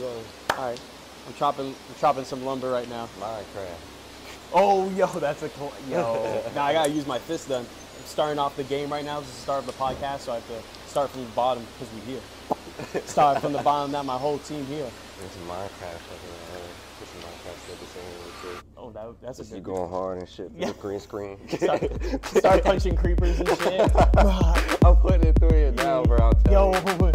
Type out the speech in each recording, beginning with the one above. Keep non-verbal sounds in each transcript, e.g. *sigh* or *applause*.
Going All right. I'm chopping. I'm chopping some lumber right now. Minecraft. Oh, *laughs* yo, that's a yo. *laughs* now I gotta use my fist then. I'm starting off the game right now. This is the start of the podcast, so I have to start from the bottom because we here. *laughs* start from the bottom. Now my whole team here. It's Minecraft. Put Minecraft stuff the same way too. Oh, that, that's a You good. going hard and shit. Yeah. Green screen. Start, start punching creepers and shit. I'm putting it through you now, bro. I'll tell Yo.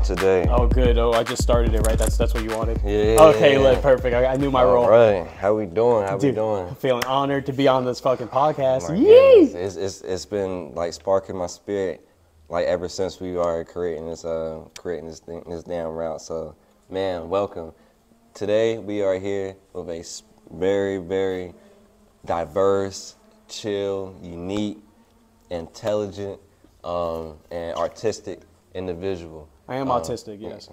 Doing today? Oh, good. Oh, I just started it, right? That's that's what you wanted. Yeah. Okay, like, perfect. I, I knew my All role. right. How we doing? How we doing? I'm feeling honored to be on this fucking podcast. Yee! It's, it's it's been like sparking my spirit, like ever since we are creating this uh creating this thing this damn route. So, man, welcome. Today we are here with a very very diverse, chill, unique, intelligent, um, and artistic individual. I am Um, autistic, yes.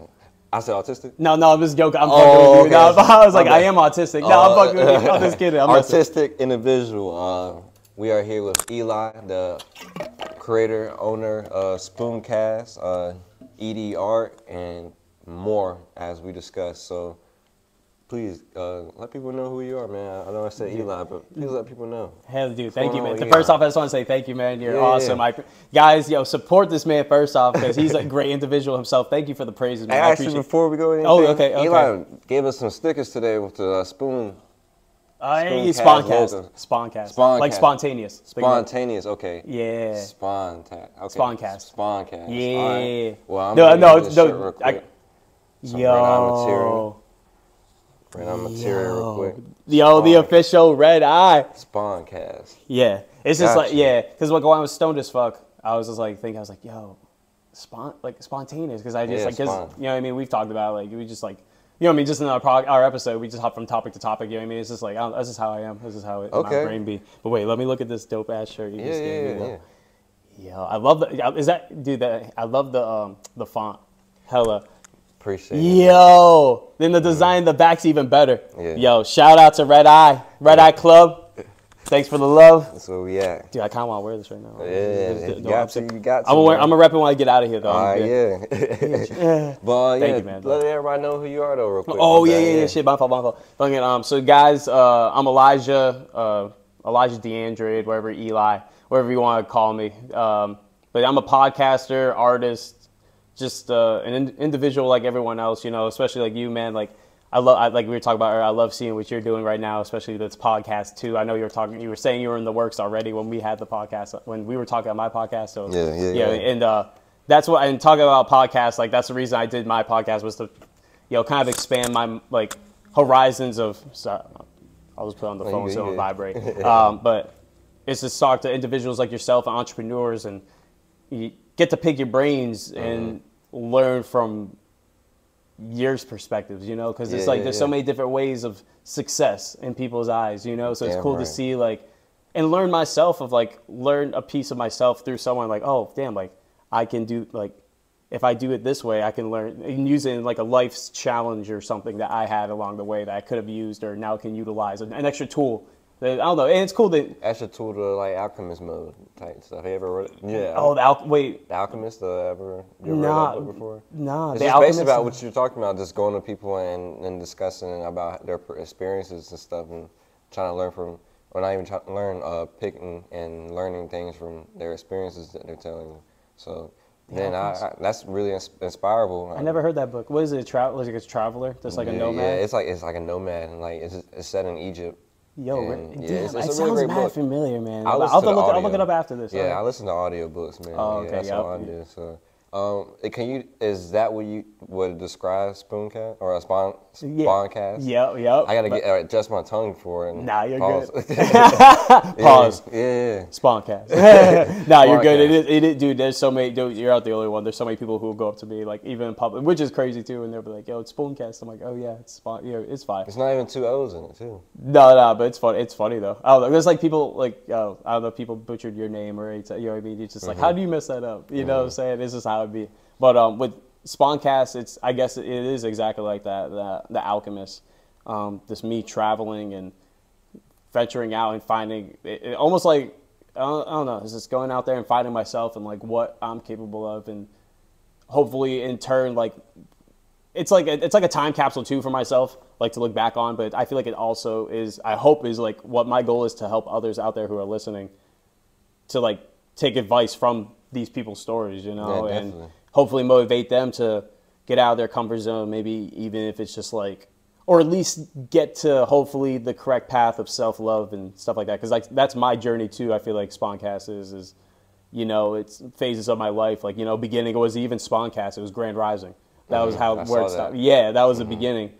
I said autistic. No, no, I'm just joking. I'm Oh, fucking with you. No, okay. *laughs* I was like, I am autistic. No, I'm Uh, fucking with you. I'm just kidding. I'm messing. artistic individual. Uh, we are here with Eli, the creator, owner of Spooncast, uh, ED Art, and more as we discuss. So please uh, let people know who you are, man. I know I said Eli, but please let people know. Hell, dude, thank you, man. First off, I just want to say thank you, man. You're Yeah, awesome. yeah. I, guys, yo, support this man first off because he's a great individual himself. Thank you for the praises, man. I Actually, appreciate. before we go anything, Oh, okay, okay. Eli gave us some stickers today with the uh, spoon. Uh, SponCast. SponCast, SponCast. like spontaneous. Think about it. Spontaneous, okay. Yeah. Spontac. Okay. SponCast. SponCast. Yeah. Right. Well, I'm No, no, no, I- quick. Red eye material. Yo, Red eye real quick. yo, the Spawn- official red eye. SponCast. Yeah, it's just like yeah, because like when I was stoned as fuck, I was just like thinking I was like, yo, spon like spontaneous, because I just Yeah, like, cause, spawn. you know what I mean. We've talked about like we just like, you know what I mean. Just in our prog- our episode, we just hop from topic to topic. You know what I mean. It's just like I don't, that's just how I am. This is how it, Okay. my brain be. But wait, let me look at this dope ass shirt you Yeah, just yeah, gave me. yeah, though. yeah. Yo, I love the. Is that dude? That I love the um the font. Hella. Appreciate it. Yo, then the design, the back's even better. Yeah. Yo, shout out to Red Eye, Red Eye Club. Thanks for the love. That's where we at. Dude, I kind of want to wear this right now. Yeah, Just- you got I'm to, sick. you got to. I'm gonna, wear, man. I'm gonna rep it when I get out of here, though. All right, Yeah. *laughs* yeah. *laughs* but uh, Thank yeah, you, man. let everybody know who you are, though, real quick. Oh yeah, yeah, yeah, shit. My fault, my fault. Fucking, um, so guys, uh, I'm Elijah, uh, Elijah DeAndrade, wherever Eli, wherever you want to call me. Um, but I'm a podcaster, artist, just uh, an in- individual like everyone else. You know, especially like you, man. Like I love, I, like we were talking about. earlier, I love seeing what you're doing right now, especially this podcast too. I know you were talking, you were saying you were in the works already when we had the podcast, when we were talking on my podcast. So Yeah, yeah, yeah, yeah. and uh, that's what and talking about podcasts. Like that's the reason I did my podcast was to, you know, kind of expand my like horizons of. Sorry, I'll just put on the you phone so it'll vibrate. *laughs* um, but it's to talk to individuals like yourself and entrepreneurs, and you get to pick your brains and Mm-hmm. Learn from years perspectives. You know, because it's Yeah, like yeah, there's so many different ways of success in people's eyes. You know, so it's Damn cool to see like and learn myself of like learn a piece of myself through someone like oh damn like I can do like if I do it this way I can learn and use it in like a life's challenge or something that I had along the way that I could have used or now can utilize an extra tool. I don't know, and it's cool that Extra tool to like alchemist mode type stuff. Have you ever read? It? Yeah. oh the al- wait The Alchemist, uh, ever you ever Nah, read that book before? nah, It's The just basically about what you're talking about, just going to people and, and discussing about their experiences and stuff, and trying to learn from, or not even trying to learn, uh, picking and learning things from their experiences that they're telling you. So then I, I, that's really ins- inspirable. I never heard that book. What is it? Travel? Like a traveler, just like a yeah, nomad. Yeah, it's like it's like a nomad, and like it's, it's set in Egypt. Yo, and, re- yeah, damn, it's- it's it a really sounds mad book. familiar, man. I I'll, I'll, to look, it- I'll look it up after this. Yeah, All I listen to audiobooks, man. Oh, yeah, okay, that's yep. all I do. So, um, can you? Is that what you would describe Spooncast or a spawn Yeah. SponCast? Yep, yep. I gotta get uh, adjust my tongue for it. Nah, you're pause. good. *laughs* *laughs* Pause. Yeah, yeah. SponCast. *laughs* nah, you're good. It is, it is, dude. There's so many. Dude, you're not the only one. There's so many people who will go up to me, like even in public, which is crazy too, and they'll be like, "Yo, it's Spooncast." I'm like, "Oh yeah, it's spawn. It's fine." It's not even two O's in it too. No, no, but it's funny. It's funny though. I don't know. There's like people like uh, I don't know. People butchered your name or it's, you know what I mean. It's just like, how do you mess that up? You know what I'm saying? This is how it be. But um, with SponCast, it's I guess it is exactly like that. The, the Alchemist, um, just me traveling and venturing out and finding it, it almost like I don't, I don't know, it's just going out there and finding myself and like what I'm capable of, and hopefully in turn like it's like a, it's like a time capsule too for myself, like to look back on. But I feel like it also is. I hope is like what my goal is to help others out there who are listening to like take advice from these people's stories, you know, Yeah, and hopefully motivate them to get out of their comfort zone. Maybe even if it's just like, or at least get to hopefully the correct path of self love and stuff like that. Because like that's my journey too. I feel like SponCast is is, you know, it's phases of my life. Like you know, beginning it was even SponCast. It was Grand Rising. That was Mhm, how I where it that. started. Yeah, that was the beginning.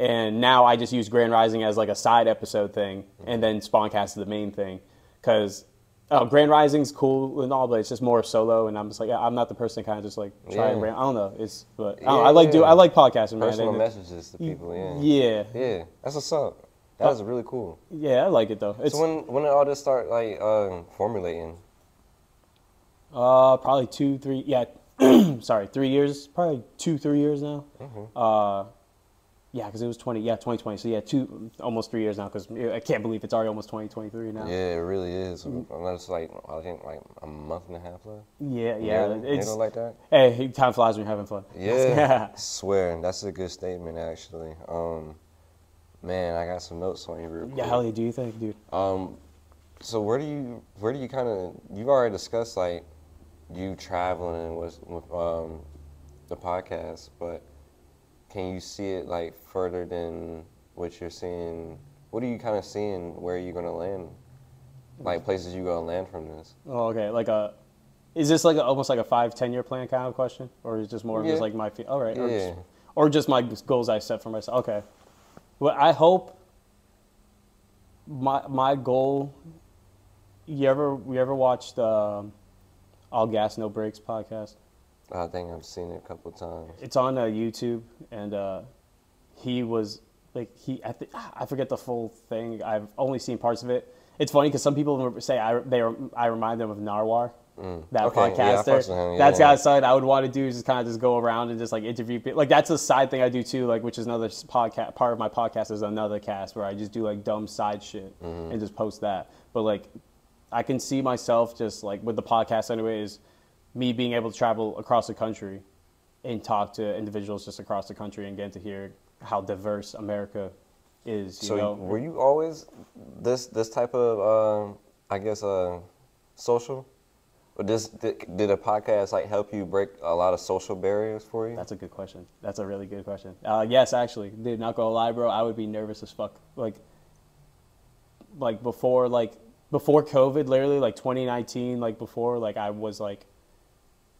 And now I just use Grand Rising as like a side episode thing, and then SponCast is the main thing. Because oh, Grand Rising's cool and all, but it's just more solo, and I'm just like I'm not the person to kind of just like try and Yeah. rant. I don't know. It's but I, don't I like do I like podcasting, man. Personal And- messages to people. Yeah. yeah, Yeah. That's what's up. That was really cool. yeah, I like it though. It's So when when did all this start like um, formulating? uh probably two, three, yeah, *clears throat* sorry, three years, probably two, three years now. Mm-hmm. Uh, yeah, because it was twenty, yeah, twenty twenty. So yeah, two, almost three years now. Because I can't believe it's already almost twenty twenty three now. Yeah, it really is. Mm-hmm. Unless like I think like a month and a half left. Yeah, yeah. Really? It's Ain't no like that. hey, time flies when you're having fun. Yeah, *laughs* swear that's a good statement actually. Um, man, I got some notes on you real quick. Yeah, hell yeah, do you think, dude? Um, so where do you where do you kind of you've already discussed like you traveling with with um the podcast, but can you see it like further than what you're seeing? What are you kind of seeing? Where are you're gonna land? Like places you gonna land from this? Oh, okay. Like a, is this like a, almost like a five, ten year plan kind of question, or is it just more of Yeah. just like my, fe- all right, or, Yeah. just, or just my goals I set for myself? Okay. Well, I hope my my goal. You ever you ever watched um, All Gas No Brakes podcast? I think I've seen it a couple times. It's on uh, YouTube, and uh, he was like he. I, th- I forget the full thing. I've only seen parts of it. It's funny because some people say I they I remind them of Narwar, that Okay, podcaster. with him, That's yeah. got something I would want to do is just kind of just go around and just like interview people. Like that's a side thing I do too. Like which is another podcast. Part of my podcast is another cast where I just do like dumb side shit Mm-hmm. and just post that. But like I can see myself just like with the podcast anyway is me being able to travel across the country and talk to individuals just across the country and get to hear how diverse America is. You So know? were you always this this type of um, I guess uh, social? Or this did, did a podcast like help you break a lot of social barriers for you? That's a good question. That's a really good question. Uh, yes, actually, dude. Not gonna lie, bro. I would be nervous as fuck. Like, like before, like before COVID, literally, like 2019, like before, like I was like,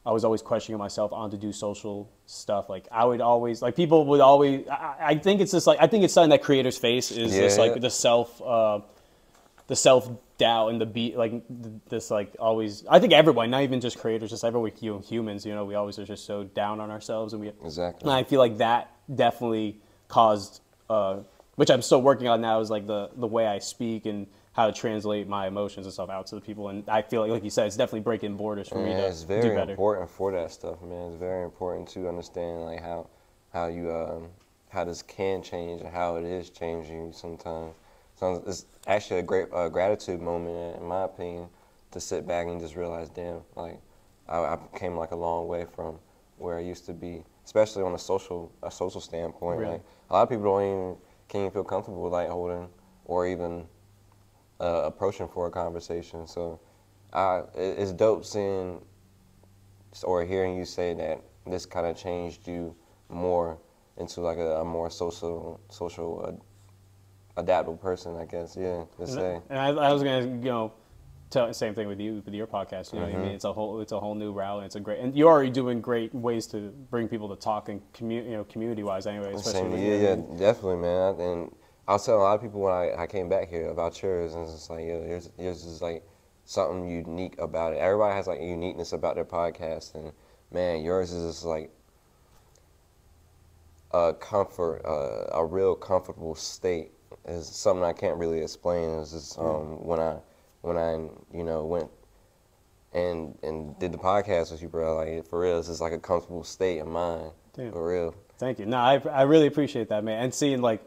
I was always questioning myself on to do social stuff. Like I would always, like people would always. I, I think it's just like I think it's something that creators face is just Yeah. like the self. Uh, the self doubt and the beat like this like always I think everyone not even just creators just everyone hu- humans you know we always are just so down on ourselves and we Exactly. and I feel like that definitely caused uh which I'm still working on now is like the the way I speak and how to translate my emotions and stuff out to the people and I feel like like you said it's definitely breaking borders for me Yeah, to it's do very better important for that stuff, man. It's very important to understand like how how you um, how this can change and how it is changing you sometimes. So it's actually a great uh, gratitude moment, in my opinion, to sit back and just realize, damn, like I, I came like a long way from where I used to be, especially on a social a social standpoint. Really? Like a lot of people don't even can't even feel comfortable like holding or even uh, approaching for a conversation. So uh, it's dope seeing or hearing you say that this kind of changed you more into like a, a more social social adaptable person, I guess. Yeah, to And, say. and I, I was gonna, you know, tell same thing with you with your podcast. You know what Mm-hmm. I mean? It's a whole, it's a whole new route. And it's a great, and you're already doing great ways to bring people to talk and commu- you know, community wise anyway. Especially Same, yeah, yeah, definitely, man. And I was telling a lot of people when I, I came back here about yours, and it's like, yeah, yours, yours is like something unique about it. Everybody has like a uniqueness about their podcast, and man, yours is just like a comfort, uh, a real comfortable state. Is something I can't really explain. It's just um, when I when I you know went and and did the podcast with you, bro. Like for real, this is like a comfortable state of mind. Damn. For real. Thank you. No, I, I really appreciate that, man. And seeing like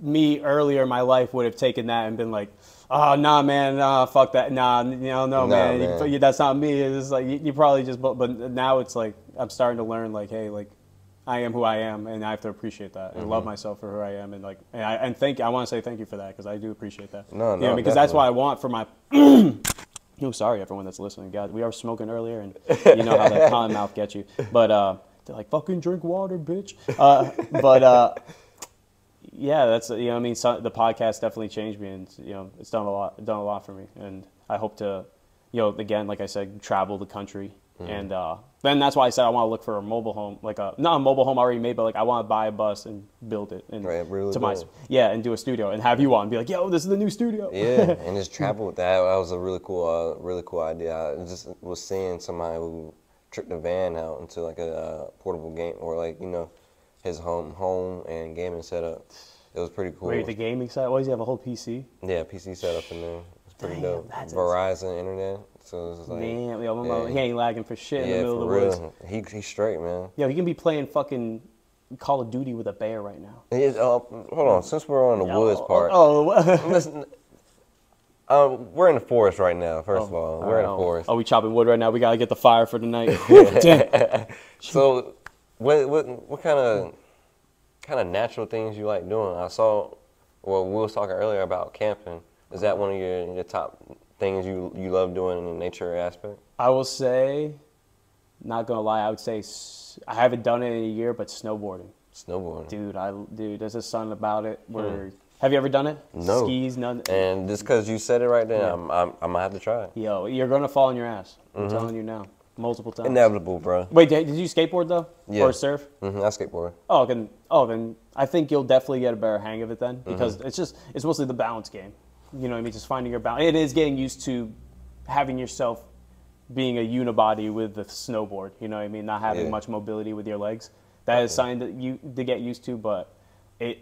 me earlier in my life would have taken that and been like, oh, nah, man, nah, fuck that. Nah, you know, no, Nah, man, man. You, that's not me. It's like, you, you probably just, but, but now it's like, I'm starting to learn like, hey, like, I am who I am, and I have to appreciate that and Mm-hmm. love myself for who I am, and like, and, I, and thank. I want to say thank you for that because I do appreciate that. No, You know, no, because that's definitely. what I want for my. *clears throat* Oh, sorry, everyone that's listening. God, we are smoking earlier, and you know how that *laughs* cotton mouth gets you. But uh, they're like, "Fucking drink water, bitch." Uh, but uh, yeah, that's you know, I mean, so, the podcast definitely changed me, and you know, it's done a lot, done a lot for me, and I hope to, you know, again, like I said, travel the country, Mm-hmm. and uh, then that's why I said I want to look for a mobile home, like a not a mobile home already made, but like I want to buy a bus and build it, and Right, really to my yeah, and do a studio, and have you on, be like, "Yo, this is the new studio." Yeah, *laughs* and just travel with that. That was a really cool, uh, really cool idea. I just was seeing somebody who tricked a van out into like a uh, portable game or like you know his home home and gaming setup. It was pretty cool. Wait, the gaming side? Why does he have a whole PC? Yeah, PC setup in there. It's pretty Damn, dope. that's Verizon internet. So it's like Damn, yo, my mom- he ain't lagging for shit in the middle for of the woods. real. He he's straight, man. Yo, he can be playing fucking Call of Duty with a bear right now. He is- uh, hold on, since we're on the woods Oh, part, Oh, oh, listen. *laughs* Um, we're in the forest right now. First of all, we're in the oh. forest. Are we chopping wood right now? We gotta get the fire for tonight. *laughs* *laughs* So, what what what kind of kind of natural things you like doing? I saw. Well, we was talking earlier about camping. Is that one of your, your top things you you love doing in the nature aspect? I will say, not gonna lie, I would say I haven't done it in a year, but snowboarding, Snowboarding. dude. I dude, there's a something about it. Where have you ever done it? Hmm. No. Skis, none. And just because you said it right there, Yeah. I'm, I'm I'm gonna have to try it. Yo, you're gonna fall on your ass. I'm Mm-hmm. telling you now, multiple times. Inevitable, bro. Wait, did, did you skateboard though, Yeah. or surf? hmm I skateboard. Oh, then oh then I think you'll definitely get a better hang of it then Mm-hmm. because it's just it's mostly the balance game. You know what I mean? Just finding your balance. It is getting used to having yourself being a unibody with the snowboard. You know what I mean? Not having Yeah. much mobility with your legs. That is something that you to get used to. But it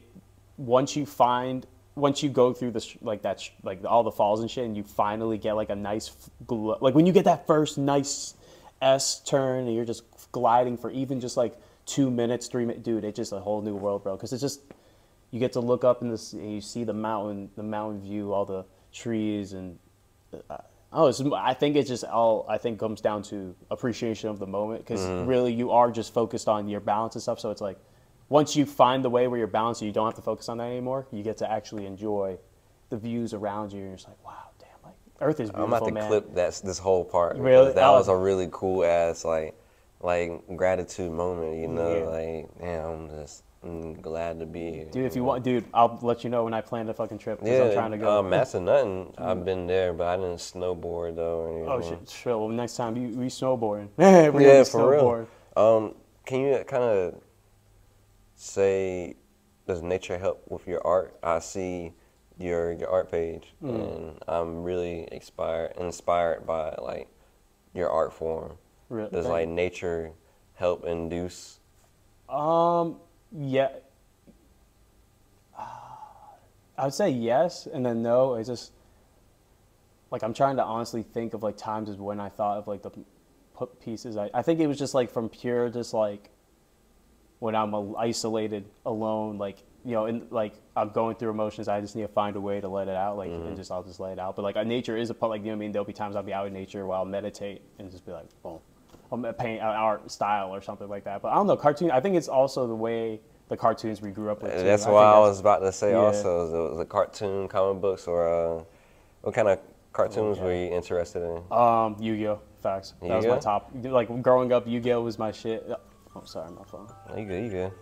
once you find once you go through this like that like all the falls and shit, and you finally get like a nice like when you get that first nice S turn and you're just gliding for even just like two minutes, three minutes, dude, it's just a whole new world, bro. Because it's just you get to look up in this and you see the mountain, the mountain view, all the trees, and uh, oh, it's, I think it's just all I think comes down to appreciation of the moment because really you are just focused on your balance and stuff. So it's like once you find the way where you're balanced, you don't have to focus on that anymore. You get to actually enjoy the views around you. And you're just like, wow, Earth is beautiful, I'm about to man. clip that this whole part. Really? That Oh. was a really cool ass like like gratitude moment. You know, Yeah. like damn, I'm just I'm glad to be here. Dude, if you want, dude, I'll let you know when I plan the fucking trip. Yeah, I'm trying to go. Uh, Massanutten, *laughs* I've been there, but I didn't snowboard though. Or oh shit, sure. Well, next time you we snowboarding. *laughs* We're Yeah, for real. Um, can you kind of say, does nature help with your art? I see your your art page, Mm. and I'm really inspired inspired by like your art form. Does like nature help induce? Um, yeah. I would say yes, and then no. It's just like I'm trying to honestly think of like times as when I thought of like the put pieces. I, I think it was just like from pure just like when I'm isolated, alone, like you know, and like I'm going through emotions. I just need to find a way to let it out, like and just I'll just let it out. But like uh, nature is a part, like you know what I mean. There'll be times I'll be out in nature while I'll meditate and just be like, boom, I'll paint an art style or something like that. But I don't know, cartoon. I think it's also the way the cartoons we grew up with. Too. That's I what I was about to say. yeah. Also, it was a cartoon, comic books, or uh, what kind of cartoons were you interested in? Um, Yu-Gi-Oh! Facts. That was my Yu-Gi-Oh? top. Like growing up, Yu-Gi-Oh! was my shit. Oh, sorry, my phone. You good? You good?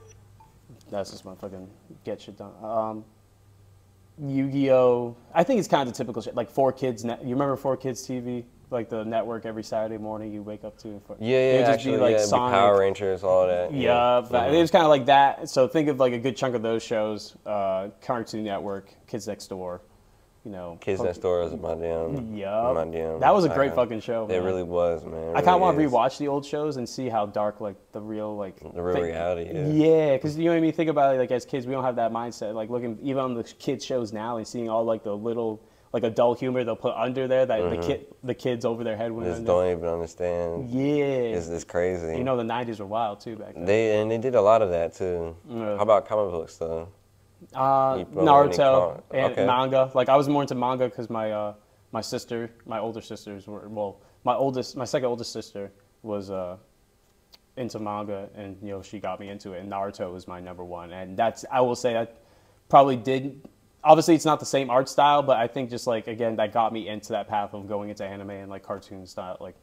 That's just my fucking get shit done. Um, Yu-Gi-Oh! I think it's kind of the typical shit. Like Four Kids. Net, you remember Four Kids TV? Like the network every Saturday morning you wake up to. For, Yeah, yeah. Actually, be like yeah, Sonic. Power Rangers, all that. Yeah, but Mhm. it was kind of like that. So think of like a good chunk of those shows: uh, Cartoon Network, Kids Next Door. You know, Kids Next Door was my damn. Yup. My damn. That was a great icon. fucking show. It man. really was, man. It I kind of want to is. rewatch the old shows and see how dark, like the real, like The real fa- reality, yeah. Yeah, because you know what I mean. Think about it, like as kids, we don't have that mindset. Like looking even on the kids shows now and seeing all like the little like adult humor they'll put under there that the mm-hmm. kid the kids over their head Just don't even understand. Yeah, It's, it's crazy. you know the '90s were wild too back then. they and they did a lot of that too. Yeah. How about comic books though? Uh, You brought any Naruto and okay. manga. Like I was more into manga because my uh, my sister, my older sisters were well, my oldest, my second oldest sister was uh, into manga, and you know she got me into it. And Naruto was my number one, and that's I will say that probably did. Obviously, it's not the same art style, but I think just like again that got me into that path of going into anime and like cartoon style, like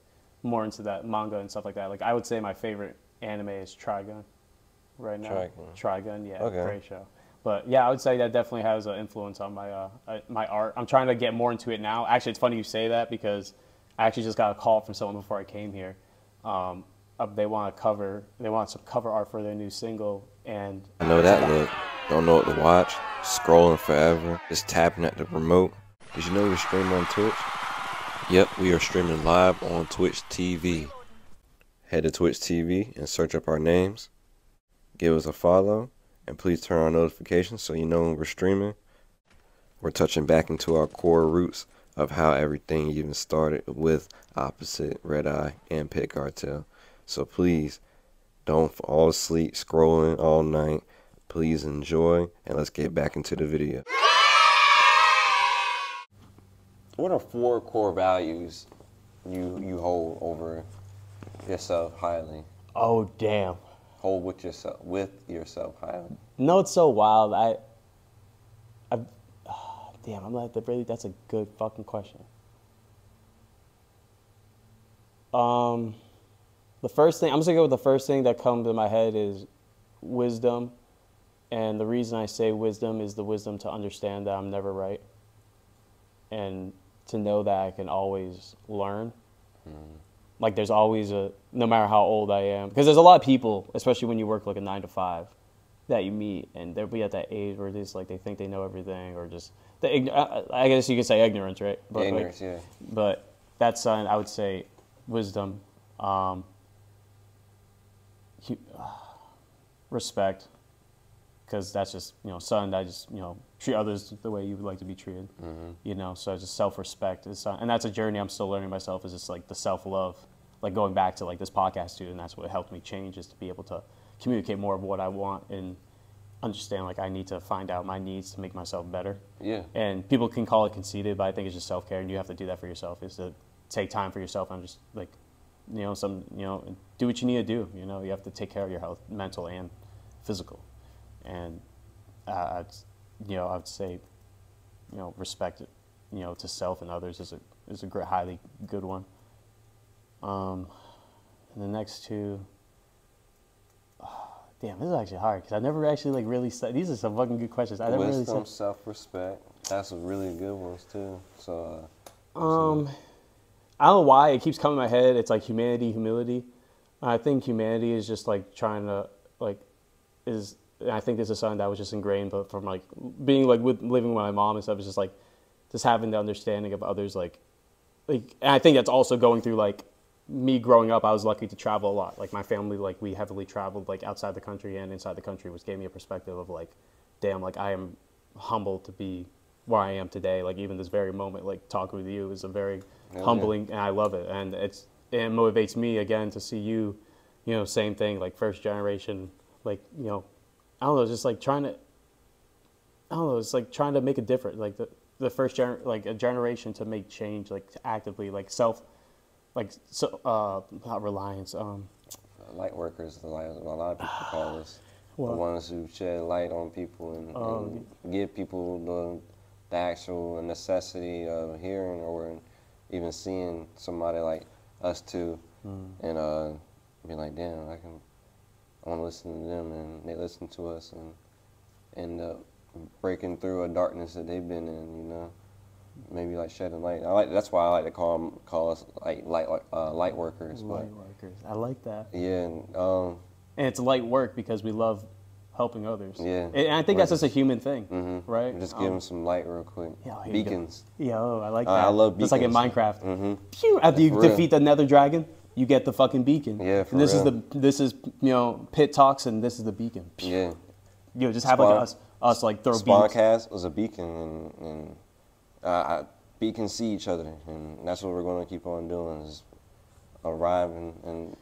more into that manga and stuff like that. Like I would say my favorite anime is Trigun right now. Trigun. Trigun, yeah, Okay. great show. But yeah, I would say that definitely has an influence on my uh, uh, my art. I'm trying to get more into it now. Actually, it's funny you say that because I actually just got a call from someone before I came here. Um, uh, they want to cover they want some cover art for their new single, and I know that look. Don't know what to watch. Scrolling forever. Just tapping at the remote. Did you know we stream on Twitch? Yep, we are streaming live on Twitch TV. Head to Twitch TV and search up our names. Give us a follow. And please turn on notifications so you know when we're streaming. We're touching back into our core roots of how everything even started with Opposite, Red Eye, and Pit Cartel. So please don't fall asleep scrolling all night. Please enjoy and let's get back into the video. What are four core values you you hold over yourself highly? oh damn, Hold with yourself with yourself highly. no, it's so wild. I, I, *sighs* damn, I'm like, really, that's a good fucking question. Um, the first thing I'm just gonna go with the first thing that comes to my head is wisdom, and the reason I say wisdom is the wisdom to understand that I'm never right, and to know that I can always learn. Like there's always a no matter how old I am, because there's a lot of people, especially when you work like a nine to five, that you meet, and they'll be at that age where it's like they think they know everything, or just the I guess you could say ignorance, right? But like, Ignorance, yeah. but that's something I would say wisdom, um, hu- respect, because that's just you know that I just you know treat others the way you would like to be treated. You know, so just self respect is and that's a journey I'm still learning myself. Is just like the self love, like going back to like this podcast too, and that's what helped me change is to be able to communicate more of what I want and understand like I need to find out my needs to make myself better. Yeah. And people can call it conceited, but I think it's just self care, and you have to do that for yourself. Is to take time for yourself and just like, you know, some you know, do what you need to do. You know, you have to take care of your health, mental and physical, and uh, I'd, you know, I would say, you know, respect you know, to self and others is a is a great, highly good one. Um, and the next two. *sighs* Damn, this is actually hard because I never actually like really said. These are some fucking good questions. I never really Wisdom, self-respect. That's some really good ones too. So, uh, Um, I don't know why it keeps coming in my head. It's like humanity, humility. I think humanity is just like trying to like is. and I think this is something that was just ingrained, but from like being like with living with my mom and stuff, it's just like just having the understanding of others. Like, like, and I think that's also going through like me growing up. I was lucky to travel a lot. Like my family, like we heavily traveled like outside the country and inside the country, which gave me a perspective of like, damn, like I am humbled to be where I am today. Like even this very moment, like talking with you is a very yeah. humbling, and I love it. And it's it motivates me again to see you, you know, same thing, like first generation, like you know, I don't know, it's just like trying to, I don't know, it's like trying to make a difference, like the the first gen, like a generation to make change, like to actively, like self, like so uh not reliance, um light workers, a lot of people call us. The ones who shed light on people and, Oh, and give people the, the actual necessity of hearing or even seeing somebody like us too, Hmm. and uh, be like, damn, I can, I want to listen to them, and they listen to us and end up breaking through a darkness that they've been in, you know. Maybe like shedding light. I like that's why I like to call them, call us like light uh, light workers. But light workers. I like that. yeah, and, um, And it's light work because we love helping others. Yeah. And I think that's just a human thing, mhm. right? Just Um, give them some light real quick. Yeah, here you go. Beacons. Yo, I like Uh, that. I love Just like in. Minecraft. Mm-hmm. Pew! After you real. defeat the Nether Dragon, you get the fucking beacon. Yeah, for And this real. is the this is you know pit talks and this is the beacon. Yeah. You know, just have like us us like throw beacons. SponCast was a beacon, and, and uh, beacon can see each other, and that's what we're going to keep on doing is arriving and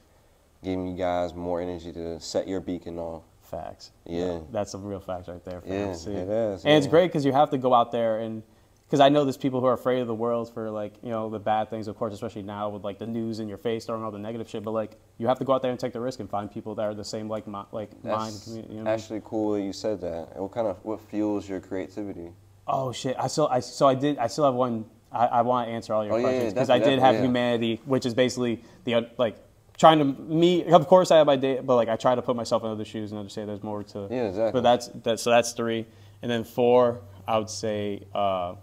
giving you guys more energy to set your beacon off. Facts. Yeah. That's a real fact right there. Yeah. See? it is, And it's great because you have to go out there and because I know there's people who are afraid of the world for like you know the bad things, of course, especially now with like the news in your face throwing all the negative shit. But like you have to go out there and take the risk and find people that are the same like mi- like mind. That's community, you know what I mean? actually cool that you said that. And What kind of what fuels your creativity? Oh shit! I still, I so I did. I still have one. I, I want to answer all your Oh, yeah, yeah, questions because I did have yeah. humanity, which is basically the like trying to me. Of course, I have my day, but like I try to put myself in other shoes and understand there's more to. Yeah, exactly. But that's that's so that's three, and then four. I would say uh,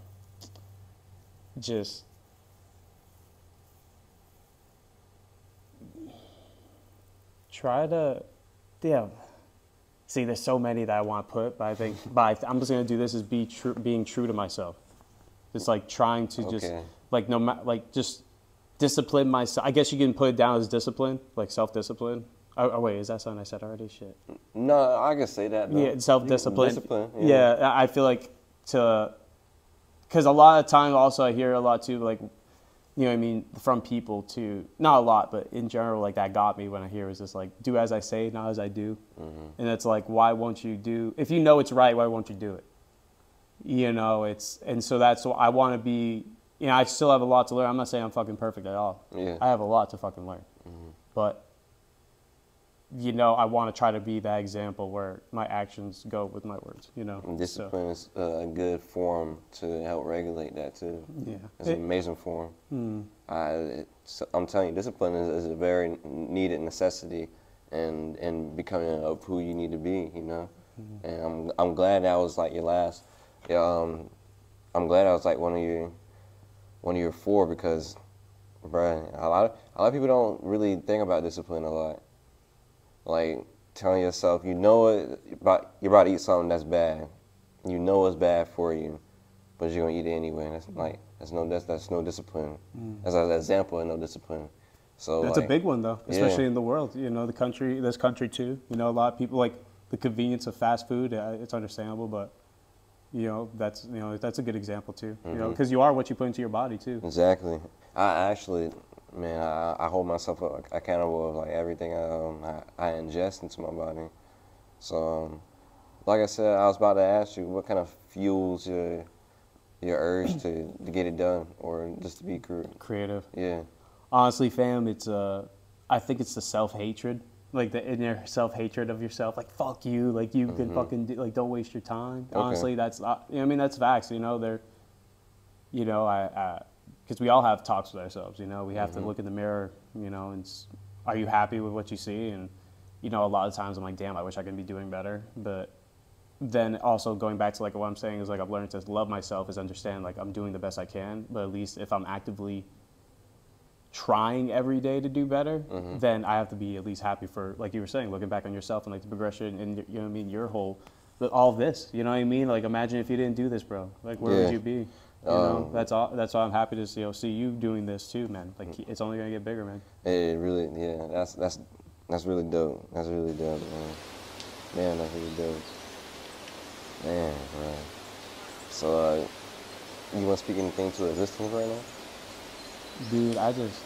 just try to, yeah. See, there's so many that I want to put, but I think, but I'm just gonna do this as be true, being true to myself. Just like trying to just Okay. like no matter like just discipline myself. I guess you can put it down as discipline, like self discipline. Oh, oh wait, is that something I said already? Shit. No, I can say that. Though. Yeah, self discipline. Discipline. Yeah. I I feel like to, because a lot of time also I hear a lot too, like, you know what I mean, from people to Not a lot, but in general, like that got me when I hear is just like, do as I say, not as I do. Mm-hmm. And it's like, why won't you do, if you know it's right, why won't you do it? You know, it's, and so that's what I want to be, you know, I still have a lot to learn. I'm not saying I'm fucking perfect at all. Yeah. I have a lot to fucking learn. Mm-hmm. But you know, I want to try to be that example where my actions go with my words. You know, And So, discipline is uh, a good form to help regulate that too. yeah, It's an amazing form. Hmm. I, I'm telling you, discipline is, is a very needed necessity and and becoming of who you need to be, you know. Mm-hmm. And I'm I'm glad that was like your last. Um, I'm glad I was like one of your one of your four because, bruh, a lot of a lot of people don't really think about discipline a lot. Like telling yourself, you know it, about you're about to eat something that's bad, you know it's bad for you, but you're gonna eat it anyway. And that's like that's no that's that's no discipline. That's an example of no discipline. So Mm. That's like, a big one though, Yeah. especially in the world. You know, the country, this country too. You know, a lot of people like the convenience of fast food. Uh, it's understandable, but you know, that's you know, that's a good example too. You Mm-hmm. know, because you are what you put into your body too. Exactly. I actually, man, I, I hold myself accountable of like everything um, I, I ingest into my body. So, um, like I said, I was about to ask you, what kind of fuels your your urge to, to get it done, or just to be cre- Creative. Yeah. Honestly, fam, it's uh, I think it's the self hatred, like the inner self hatred of yourself. Like fuck you, like you can fucking do, like don't waste your time. Mm-hmm. Okay. Honestly, that's not, I mean that's facts. You know, they're, you know, I, because we all have talks with ourselves. You know, we have Mm-hmm. to look in the mirror. You know, and are you happy with what you see? And you know, a lot of times I'm like, damn, I wish I could be doing better, but. Then also going back to like what I'm saying is like I've learned to love myself is understand like I'm doing the best I can, but at least if I'm actively trying every day to do better, Mm-hmm. then I have to be at least happy for, like you were saying, looking back on yourself and like the progression and you know what I mean, your whole, all this, you know what I mean? Like imagine if you didn't do this, bro. Like where Yeah. would you be? You know, Um, that's all. That's why I'm happy to see, you know, see you doing this too, man. Like it's only gonna get bigger, man. It really, yeah, that's that's that's really dope. That's really dope, man. Man, that's really dope. Man, bro. So, uh, you want to speak anything to existence right now? Dude, I just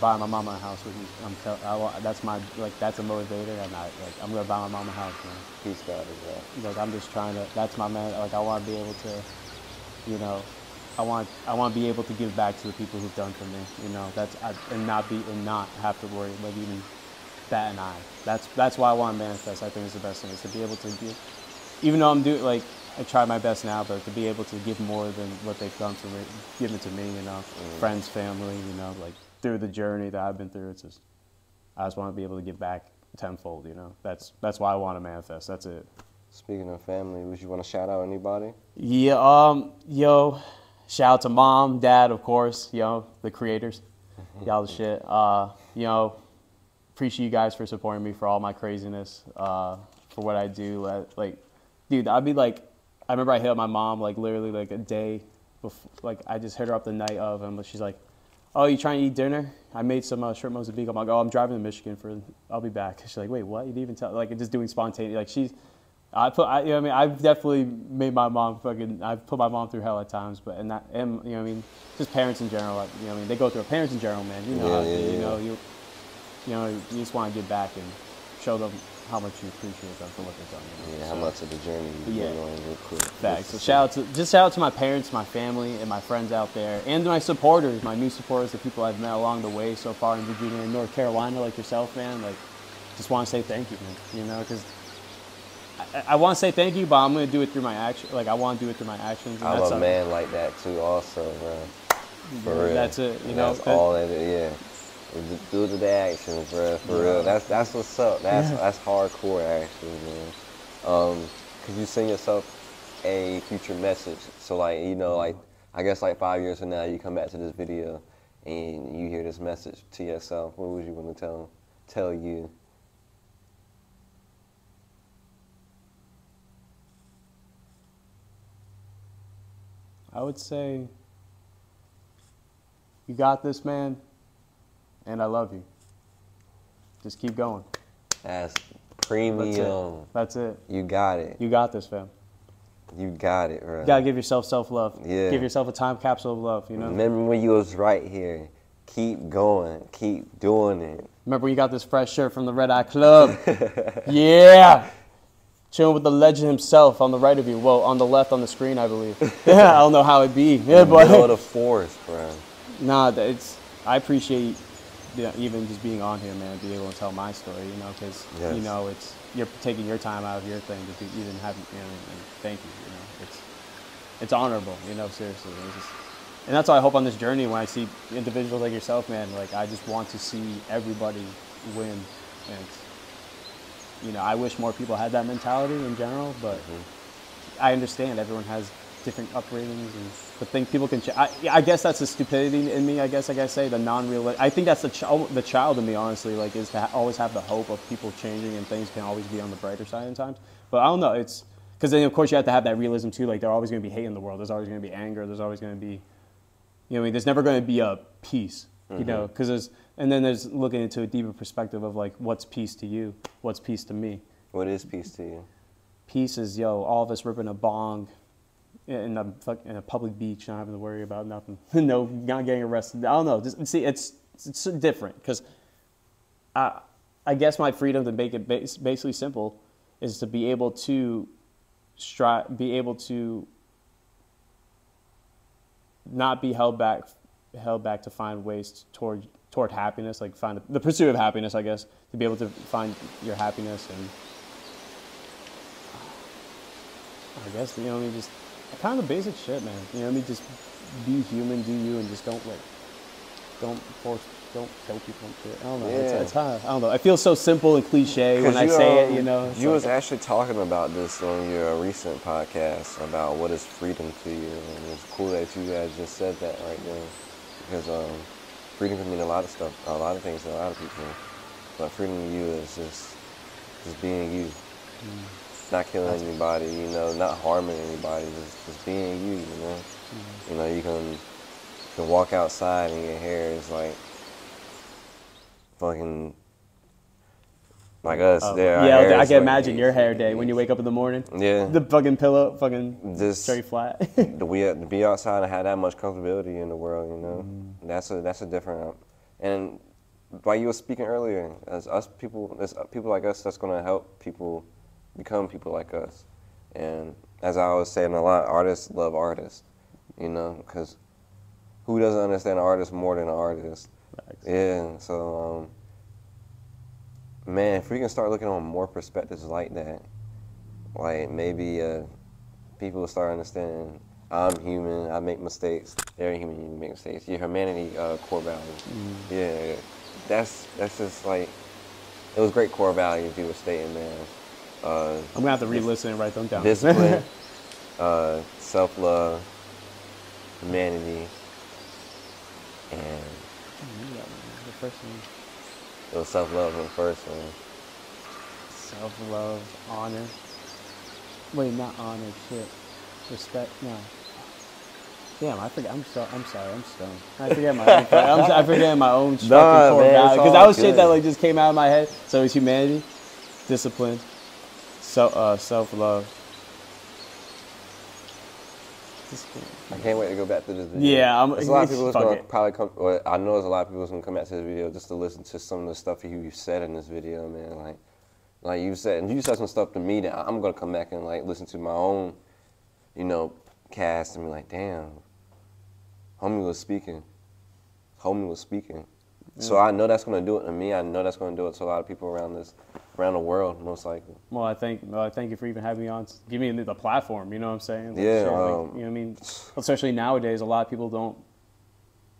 buy my mama a house with me. I'm tell, I, that's my like that's a motivator, and I like I'm gonna buy my mama a house, man. Peace, God, is that. like I'm just trying to. That's my man. Like I want to be able to, you know, I want I want to be able to give back to the people who've done for me. You know, that's I, and not be and not have to worry about even that and I. That's that's why I want to manifest. I think is the best thing is to be able to give, even though I'm doing like I try my best now, but to be able to give more than what they've done for me, given to me. You know, mm. friends, family. You know, like through the journey that I've been through, it's just I just want to be able to give back tenfold. You know, that's that's why I want to manifest. That's it. Speaking of family, would you want to shout out anybody? Yeah, um, yo, shout out to mom, dad, of course, yo, the creators, *laughs* y'all the shit. Uh, you know, appreciate you guys for supporting me for all my craziness, uh, for what I do. Like, dude, I'd be like, I remember I hit up my mom like literally like a day before, like I just hit her up the night of, and she's like, "Oh, you trying to eat dinner? I made some uh, shrimp Mozambique." I'm like, "Oh, I'm driving to Michigan for, I'll be back." She's like, "Wait, what? You didn't even tell?" Like, just doing spontaneous, like she's I put, I, you know, what I mean, I've definitely made my mom fucking. I've put my mom through hell at times, but and that, and you know, what I mean, just parents in general. Like, you know, what I mean, they go through. Parents in general, man. You know, Yeah, yeah, you yeah. know, you, you know, you just want to get back and show them how much you appreciate them for what they've done. You know? Yeah, So- how much of the journey you Yeah. been on real quick. Facts. So shout out to just shout out to my parents, my family, and my friends out there, and my supporters, my new supporters, the people I've met along the way so far in Virginia and North Carolina, like yourself, man. Like, just want to say thank you, man. You know, because I, I want to say thank you, but I'm gonna do it through my action. Like, I want to do it through my actions. And I'm that's a man like that too, also, bro. For real. That's it. You And know, that's all it is. Yeah. Do the actions, bro. For Yeah. real. That's that's what's up. That's Yeah. that's hardcore, actually, man. Um, could you send yourself a future message? So like, you know, like I guess like five years from now, you come back to this video and you hear this message to yourself. What would you want to tell tell you? I would say, you got this, man, and I love you. Just keep going. That's That's premium. it. That's it. You got it. You got this, fam. You got it, bro. You gotta give yourself self love. Yeah. Give yourself a time capsule of love. You know. Remember when you was right here. Keep going. Keep doing it. Remember when you got this fresh shirt from the Red Eye Club? *laughs* yeah. Chilling with the legend himself on the right of you. Well, on the left on the screen, I believe. Yeah, *laughs* *laughs* I don't know how it be. Yeah, but the forest, bro. nah, it's. I appreciate you know, even just being on here, man, be able to tell my story. You know, because Yes. you know it's you're taking your time out of your thing to be, even have you know. And thank you. You know, it's it's honorable. You know, seriously. Just, and that's why I hope on this journey when I see individuals like yourself, man, like I just want to see everybody win. And you know, I wish more people had that mentality in general, but mm-hmm. I understand everyone has different upbringings and but think people can. Ch- I, I guess that's the stupidity in me. I guess like I say the non-real. I think that's the ch- the child in me, honestly. Like, is to ha- always have the hope of people changing and things can always be on the brighter side in times. But I don't know. It's because then of course you have to have that realism too. Like, there's always gonna be hate in the world. There's always gonna be anger. There's always gonna be you know, I mean, there's never going to be a peace, you know, mm-hmm. because there's, and then there's looking into a deeper perspective of like, what's peace to you? What's peace to me? What is peace to you? Peace is, yo, all of us ripping a bong in a, in a public beach, not having to worry about nothing. *laughs* no, not getting arrested. I don't know. Just see, it's, it's different because I, I guess my freedom to make it bas- basically simple is to be able to strive, be able to not be held back held back to find ways toward toward happiness like find the, the pursuit of happiness i guess to be able to find your happiness and i guess you know I mean just kind of basic shit man. You know what I mean? Just be human do you and just don't like don't force don't kill people shit. I don't know. It's, Yeah. it's hard. i don't know. I feel so simple and cliche when i say um, it you know? You like- was actually talking about this on your recent podcast about what is freedom to you, and it's cool that you guys just said that right there, because um, freedom can mean a lot of stuff, a lot of things to a lot of people, but freedom to you is just just being you, not killing anybody, you know, not harming anybody, just just being you, you know. Mm-hmm. You know, you can you can walk outside and your hair is like fucking like oh, us. Oh, there, yeah, hair I can imagine your hair day when you wake up in the morning. Yeah. The fucking pillow, fucking This- straight flat. *laughs* to be to be outside and have that much comfortability in the world, you know, mm-hmm. that's a that's a different. And like you were speaking earlier, as us people, as uh, people like us, that's gonna help people become people like us. And as I was saying a lot, artists love artists, you know, because who doesn't understand an artist more than an artist? Facts. Yeah. So, um, man, if we can start looking on more perspectives like that, like maybe uh, people will start understanding I'm human, I make mistakes. They're human, you make mistakes. Your humanity uh, core values. Yeah, that's that's just like it was great core values you were stating, man. Uh, I'm gonna have to re-listen and write them down. discipline, *laughs* uh, self love, humanity, and the first one, it was self love in the first one. self-love, honor. Wait, not honor. Shit, respect. No. Damn, I forget. I'm so. I'm sorry. I'm stoned. I forget my. Own, I'm, I forget my own *laughs* fucking Nah, core man, value because that was shit that like just came out of my head. So it's humanity, discipline, self uh, self love. I can't wait to go back to this video. Yeah, I'm- There's a lot of *laughs* people that's fuck gonna it. probably come. Well, I know there's a lot of people that's gonna come back to this video just to listen to some of the stuff you said in this video, man. Like, like you said, and you said some stuff to me that I'm gonna come back and like listen to my own, you know, cast and be like, damn, homie was speaking, homie was speaking. So I know that's gonna do it to me. I know that's gonna do it to a lot of people around this, around the world, most likely. Well, I thank well, I thank you for even having me on. Give me the platform. You know what I'm saying? Like, Yeah, like, um, you know what I mean. Especially nowadays, a lot of people don't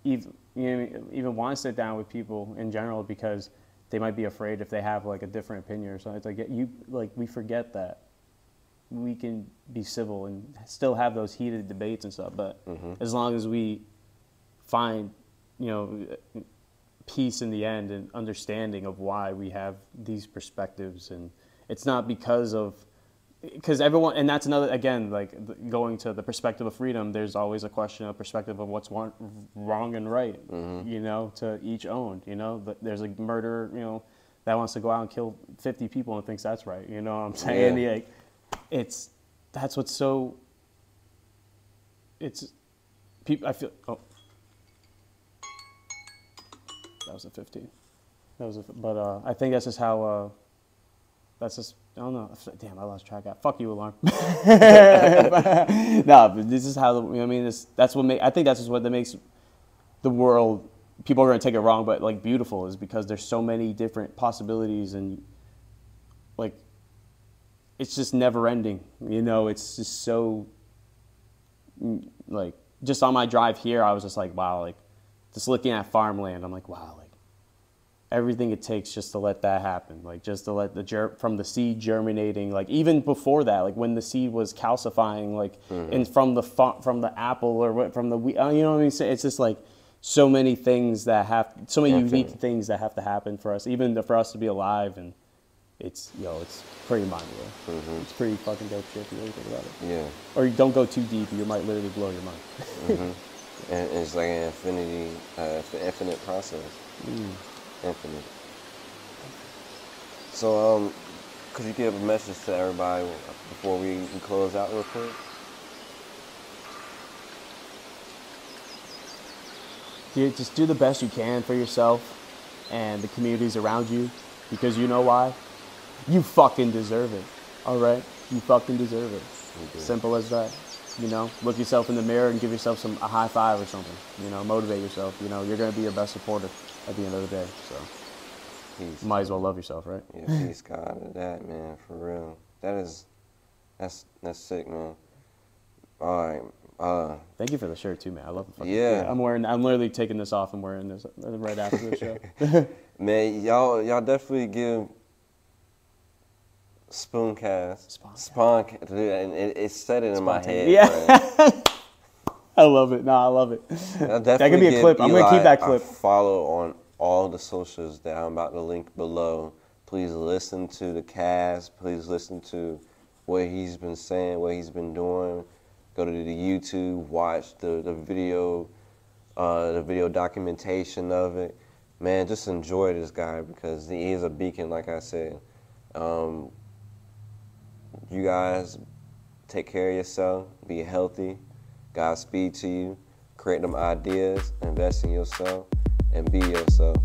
even you know, even want to sit down with people in general because they might be afraid if they have like a different opinion or something. It's like you like we forget that we can be civil and still have those heated debates and stuff. But as long as we find you know peace in the end and understanding of why we have these perspectives. And it's not because of because everyone and that's another again like going to the perspective of freedom there's always a question of perspective of what's wrong, wrong and right mm-hmm. you know to each own you know? There's a murderer you know that wants to go out and kill 50 people and thinks that's right you know what i'm saying? Yeah. like it's that's what's so it's people i feel oh that was a 15 that was a, but uh, i think that's just how uh, that's just I don't know. Damn, I lost track. of Fuck you, alarm. *laughs* no, but this is how the, you I mean. This that's what make. I think that's just what that makes the world. People are gonna take it wrong, but like beautiful is because there's so many different possibilities and like it's just never ending. You know, it's just so like just on my drive here, I was just like, wow, like just looking at farmland, I'm like, wow, like everything it takes just to let that happen like just to let the ger- from the seed germinating like even before that like when the seed was calcifying like mm-hmm. and from the fa- from the apple or what from the wheat uh, you know what i mean? So it's just like so many things that have so many unique things that have to happen for us even for us to be alive and it's yo it's pretty mind blowing mm-hmm. it's pretty fucking dope shit if you really think about it. Yeah. or you don't go too deep you might literally blow your mind mm-hmm. *laughs* And it's like an infinity, uh, infinite process. Infinite. So, um, could you give a message to everybody before we, close out real quick? just do the best you can for yourself and the communities around you because you know why? You fucking deserve it. All right? You fucking deserve it. Simple as that. You know, look yourself in the mirror and give yourself some a high five or something. You know, motivate yourself. You know, you're gonna be your best supporter at the end of the day. So Peace. might as well love yourself, right? Yeah, peace, God, to that, man, for real. That is, that's that's sick, man. All right. Uh, Thank you for the shirt too, man. I love the fucking Yeah. I'm wearing I'm literally taking this off and wearing this right after the show. *laughs* man, y'all, y'all definitely give Spooncast. Spooncast, dude, and it, it said it in my head. Yeah. *laughs* I love it. No, I love it. That could be a clip. I'm gonna keep that clip. follow on all the socials that I'm about to link below. Please listen to the cast. Please listen to what he's been saying, what he's been doing. Go to the YouTube, watch the, the video, uh, the video documentation of it. Man, just enjoy this guy because he is a beacon, like I said. Um, you guys take care of yourself, be healthy. Godspeed to you. Create them ideas, invest in yourself, and be yourself.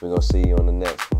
We're going to see you on the next one.